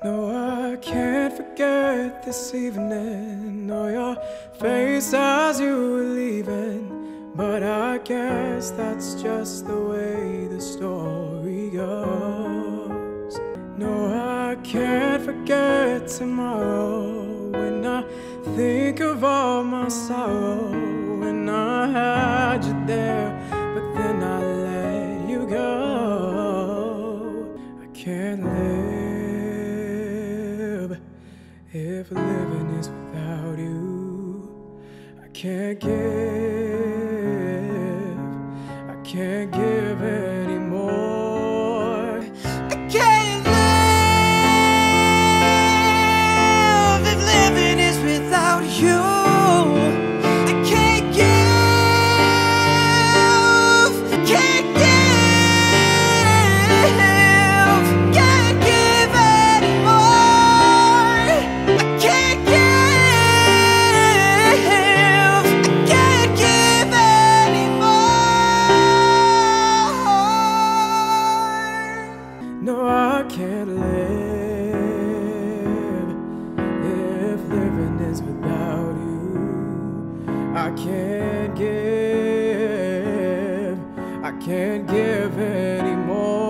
I can't forget this evening or your face as you were leaving. But I guess that's just the way the story goes. No, I can't forget tomorrow when I think of all my sorrow. When I had you there, if living is without you. I can't give, I can't give anymore. I can't give, I can't give anymore.